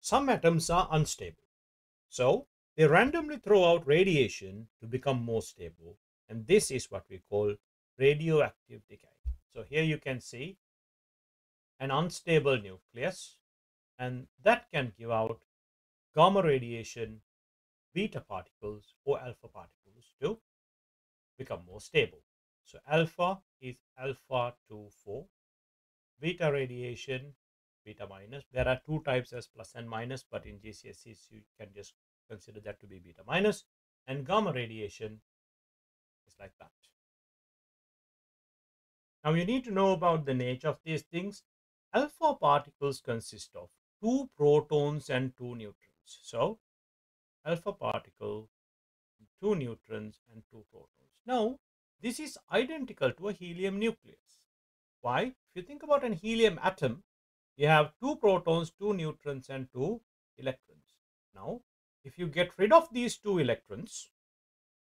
some atoms are unstable. So they randomly throw out radiation to become more stable. And this is what we call radioactive decay. So here you can see an unstable nucleus and that can give out gamma radiation, beta particles or alpha particles to become more stable. So alpha is alpha 2 4, beta radiation, beta minus. There are two types as plus and minus, but in GCSEs you can just consider that to be beta minus. And gamma radiation is like that. Now you need to know about the nature of these things. Alpha particles consist of two protons and two neutrons. So alpha particle, two neutrons and two protons. Now this is identical to a helium nucleus. Why? If you think about an helium atom, you have two protons, two neutrons and two electrons. Now if you get rid of these two electrons,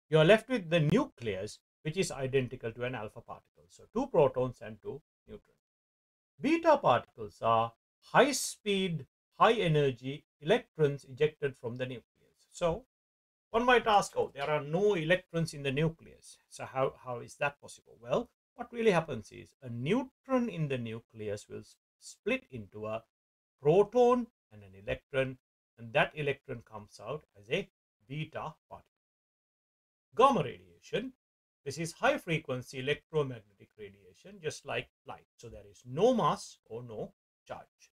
you are left with the nucleus which is identical to an alpha particle. So two protons and two neutrons. Beta particles are high speed, high energy electrons ejected from the nucleus. So one might ask, oh, there are no electrons in the nucleus. So how, how is that possible? Well, what really happens is a neutron in the nucleus will split into a proton and an electron and that electron comes out as a beta particle. Gamma radiation this is high frequency electromagnetic radiation, just like light. So there is no mass or no charge.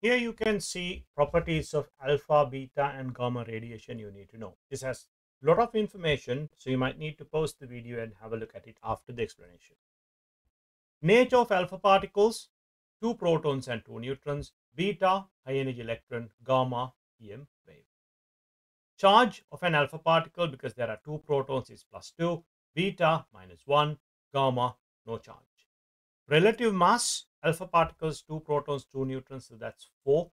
Here you can see properties of alpha, beta and gamma radiation you need to know. This has a lot of information, so you might need to pause the video and have a look at it after the explanation. Nature of alpha particles, two protons and two neutrons, beta, high energy electron, gamma, EM wave. Charge of an alpha particle, because there are two protons, is plus 2. Beta, minus 1. Gamma, no charge. Relative mass, alpha particles, 2 protons, 2 neutrons, so that's 4.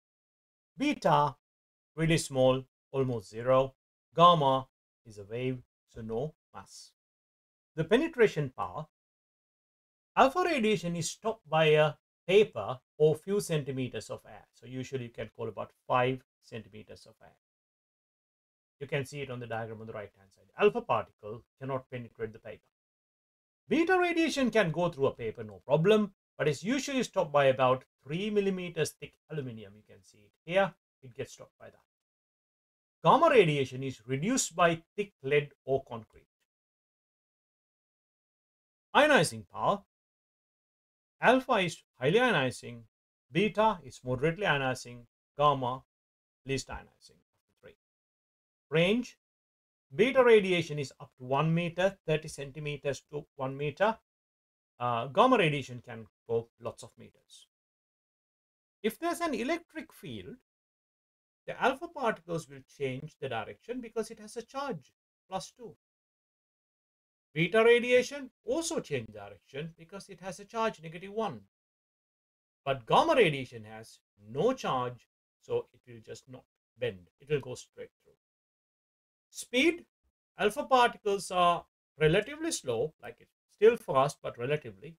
Beta, really small, almost 0. Gamma is a wave, so no mass. The penetration power, alpha radiation is stopped by a paper or few centimeters of air. So usually you can call about 5 centimeters of air. You can see it on the diagram on the right hand side. Alpha particle cannot penetrate the paper. Beta radiation can go through a paper, no problem, but it's usually stopped by about 3 millimeters thick aluminium. You can see it here. It gets stopped by that. Gamma radiation is reduced by thick lead or concrete. Ionizing power. Alpha is highly ionizing, beta is moderately ionizing, gamma least ionizing of the three. range. Beta radiation is up to 1 meter, 30 centimeters to 1 meter. Uh, gamma radiation can go lots of meters. If there's an electric field, the alpha particles will change the direction because it has a charge, plus 2. Beta radiation also change direction because it has a charge, negative 1. But gamma radiation has no charge, so it will just not bend. It will go straight through. Speed, alpha particles are relatively slow, like it's still fast, but relatively.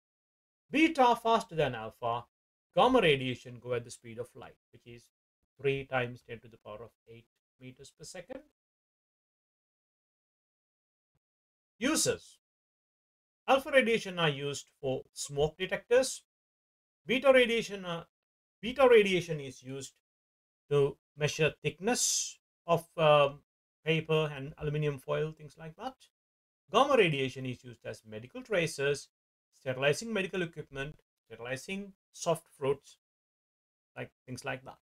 Beta faster than alpha. Gamma radiation go at the speed of light, which is 3 times 10 to the power of 8 meters per second. Uses. Alpha radiation are used for smoke detectors. Beta radiation, uh, beta radiation is used to measure thickness of um, paper and aluminum foil, things like that. Gamma radiation is used as medical tracers, sterilizing medical equipment, sterilizing soft fruits, like things like that.